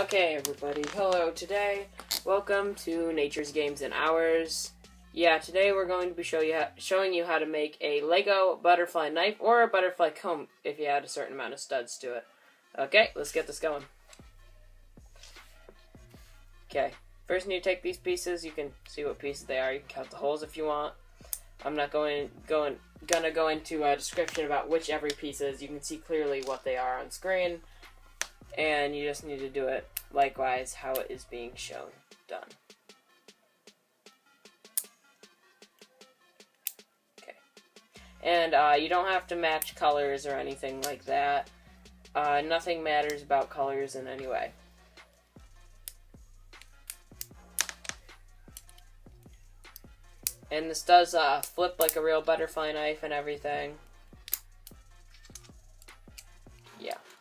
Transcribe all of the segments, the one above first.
Okay, everybody. Hello. Today, welcome to Nature's Games and Hours. Yeah, today we're going to be show you how, showing you how to make a Lego butterfly knife or a butterfly comb if you add a certain amount of studs to it. Okay, let's get this going. Okay, first you take these pieces. You can see what pieces they are. You can cut the holes if you want. I'm not going going gonna go into a description about which every piece is. You can see clearly what they are on screen, and you just need to do it likewise how it is being shown done. Okay, and uh, you don't have to match colors or anything like that. Uh, nothing matters about colors in any way. And this does uh, flip like a real butterfly knife and everything.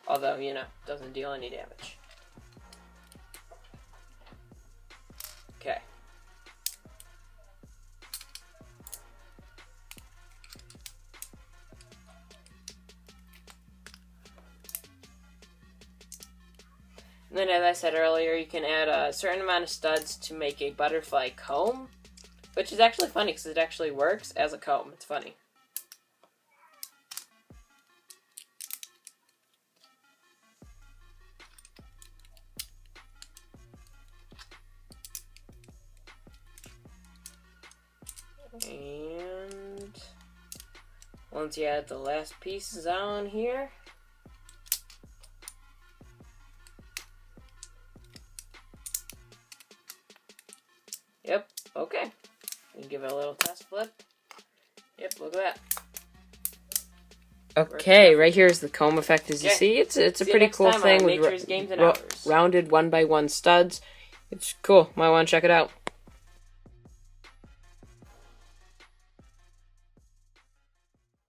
Although, you know, doesn't deal any damage. Okay. And then, as I said earlier, you can add a certain amount of studs to make a butterfly comb. Which is actually funny because it actually works as a comb. It's funny. And once you add the last pieces on here, Yep, okay. And give it a little test flip. Yep, look at that. Okay, right here is the comb effect. As you Okay. see, it's it's a See you pretty cool thing with ro- Games and ro- Hours. rounded one by one studs. It's cool. Might want to check it out.